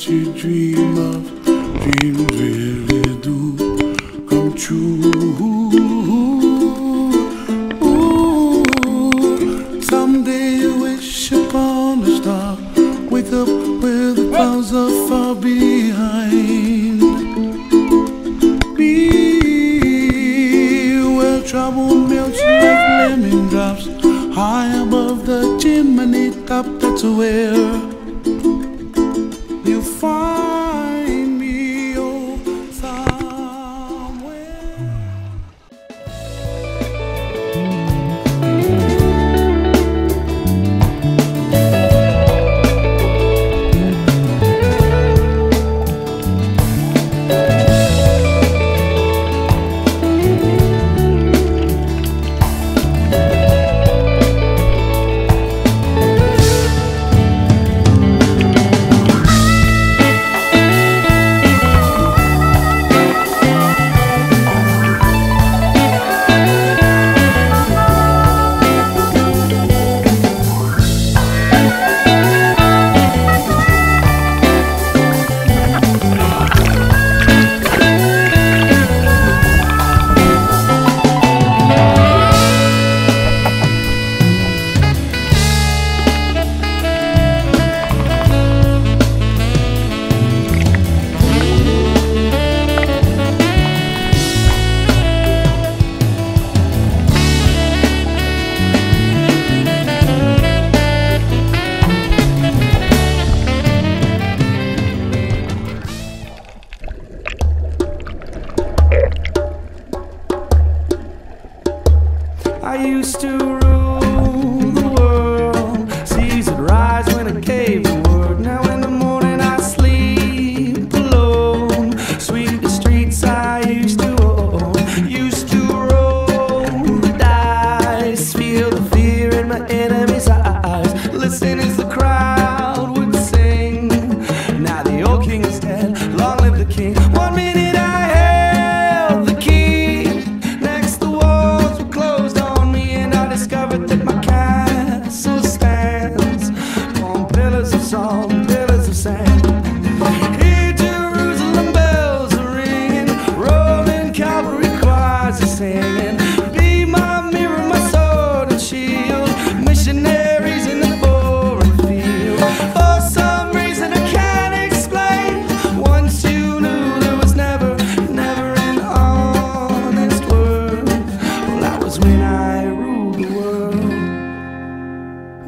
what you dream of, dreams will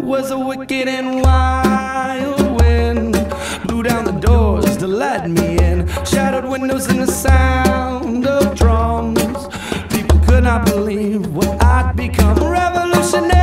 was a wicked and wild wind. Blew down the doors to let me in. Shattered windows and the sound of drums. People could not believe what I'd become. Revolutionary.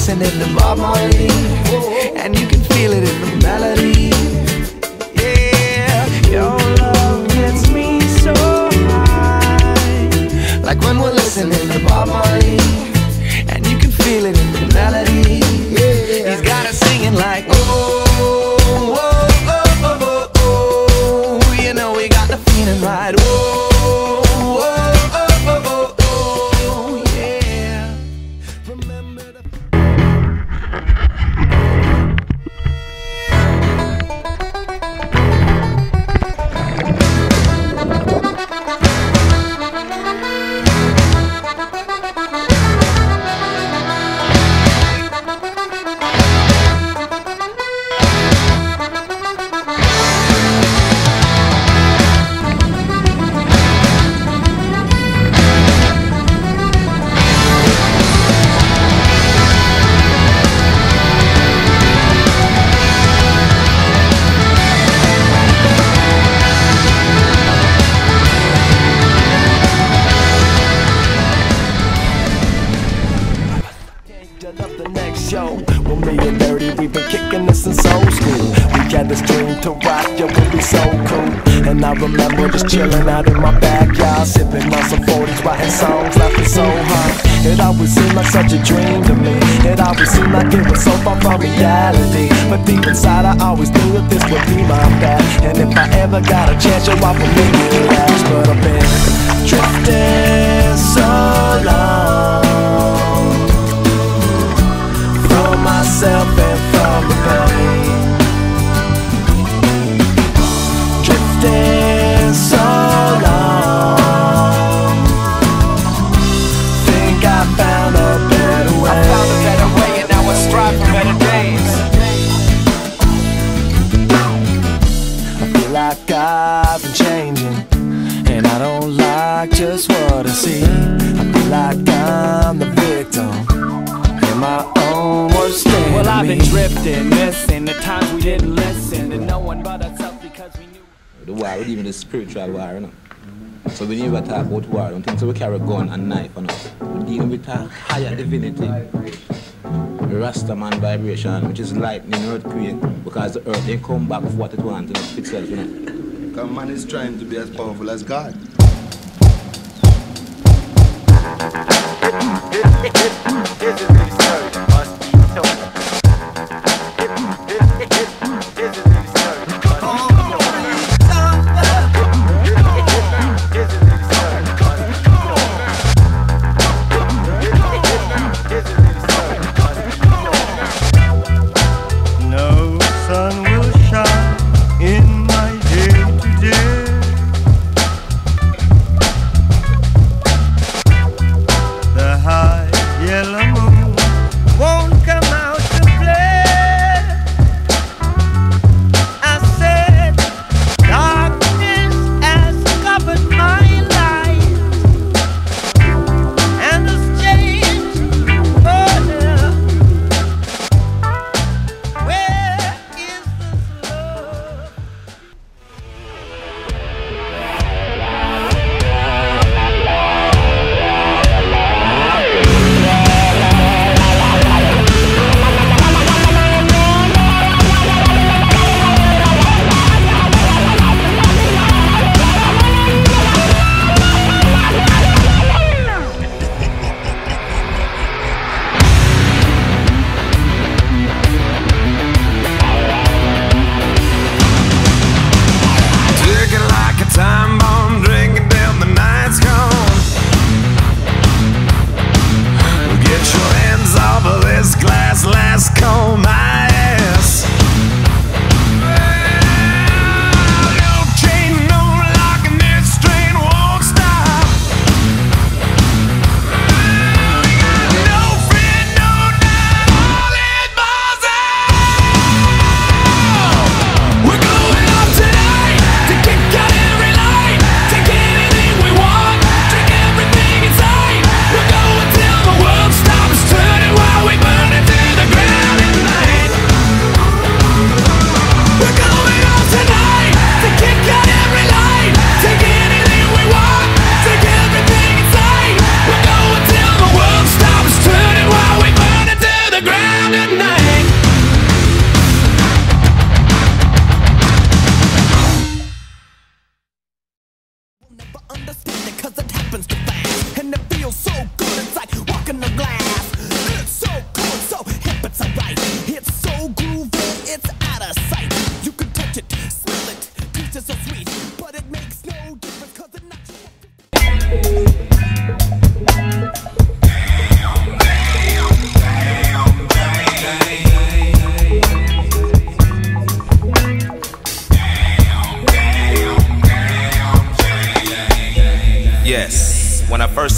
listening to Bob Marley, and you can feel it in the melody. Yeah, your love gets me so high, like when we're listening to Bob Marley, and you can feel it in the melody. Yeah, He's got us singing like. me and we've been kicking this since old school. We had this dream to rock, yeah, we'll be so cool. And I remember just chilling out in my backyard, sipping on some 40s, writing songs, laughing so hard. It always seemed like such a dream to me. It always seemed like it was so far from reality. But deep inside, I always knew that this would be my path. And if I ever got a chance, yo, I would make it last. But I've been drifting so long. Myself So we never talk about war, don't think so we carry gun and knife, you know. We deal with a higher divinity. Rastaman vibration, which is lightning, earthquake, because the earth ain't come back with what it wants, you know, itself, you know. Because man is trying to be as powerful as God. No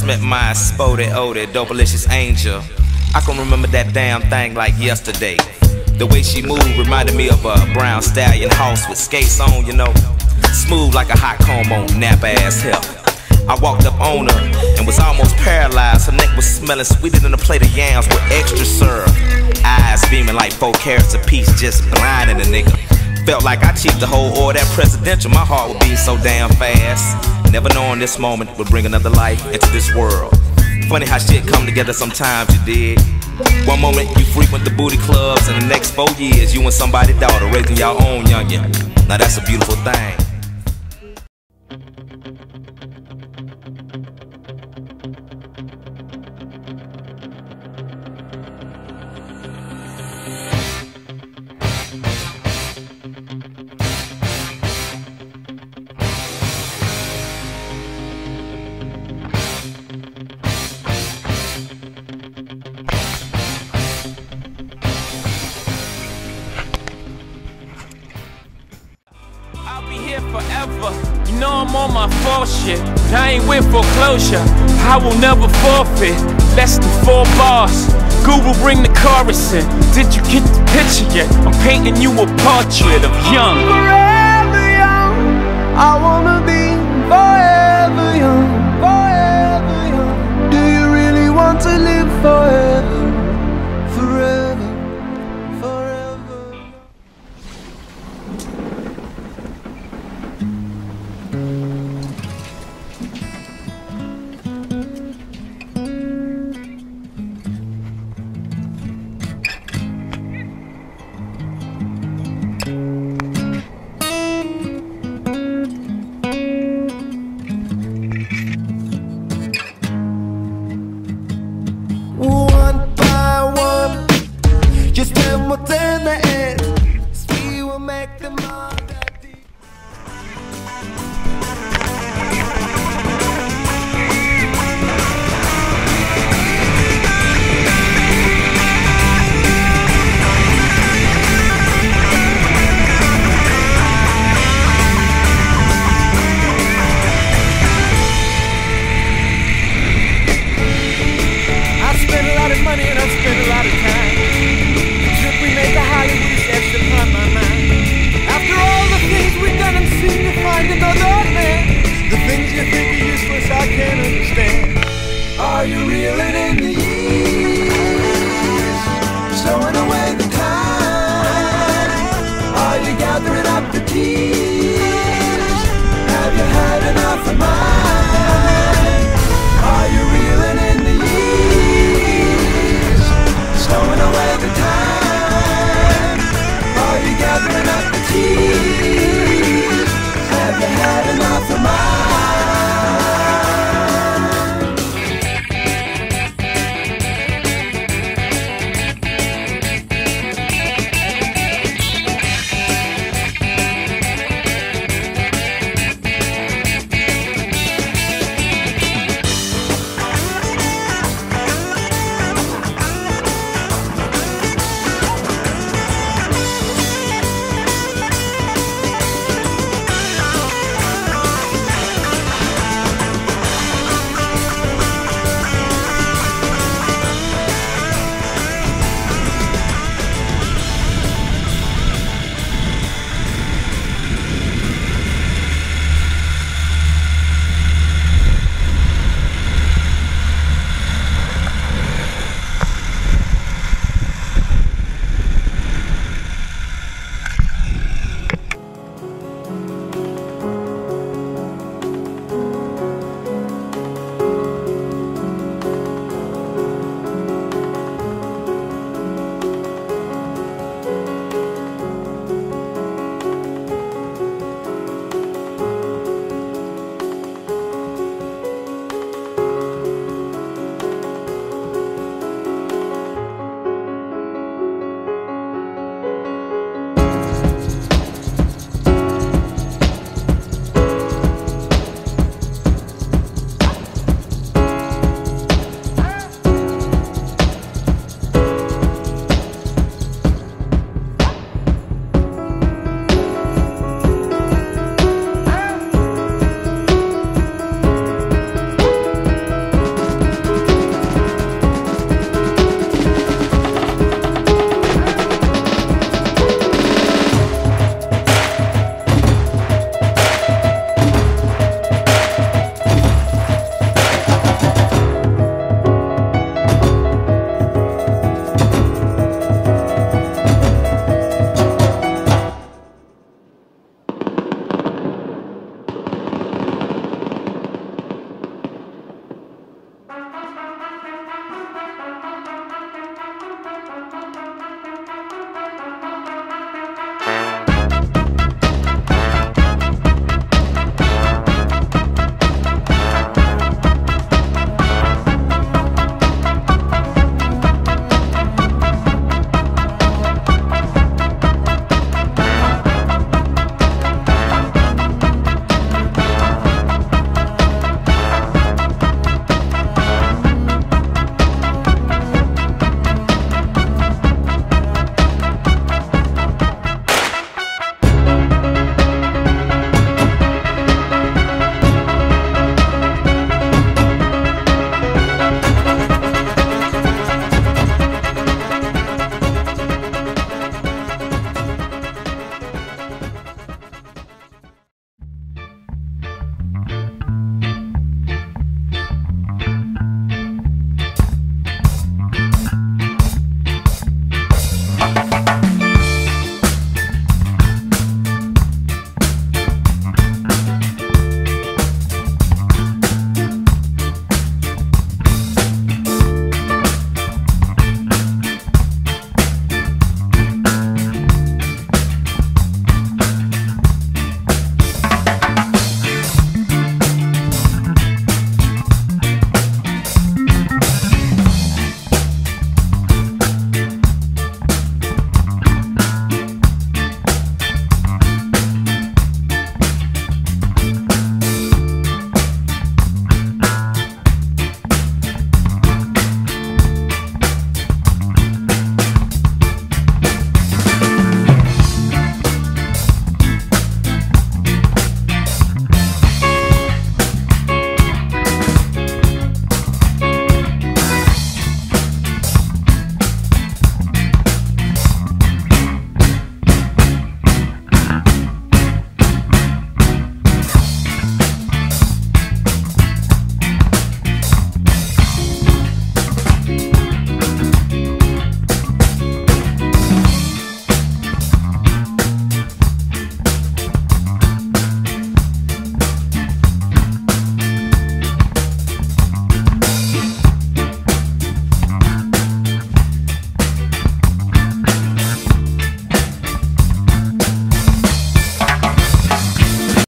met my spotted, oded, dopalicious angel, I can remember that damn thing like yesterday. The way she moved reminded me of a brown stallion horse with skates on, you know. Smooth like a hot comb on nap ass hell. I walked up on her and was almost paralyzed. Her neck was smelling sweeter than a plate of yams with extra syrup. Eyes beaming like four carats apiece, just blinding a nigga. Felt like I cheated the whole order that presidential. My heart would beat so damn fast. Never knowing this moment would bring another life into this world. Funny how shit come together sometimes, you did. One moment you frequent the booty clubs, and the next four years you and somebody's daughter raising your own youngin'. Now that's a beautiful thing. On my fall shit. but I ain't with foreclosure. I will never forfeit. Less than four bars. Google bring the chorus in. Did you get the picture yet? I'm painting you a portrait of young. Forever young, I wanna be forever young, forever young. Do you really want to live forever,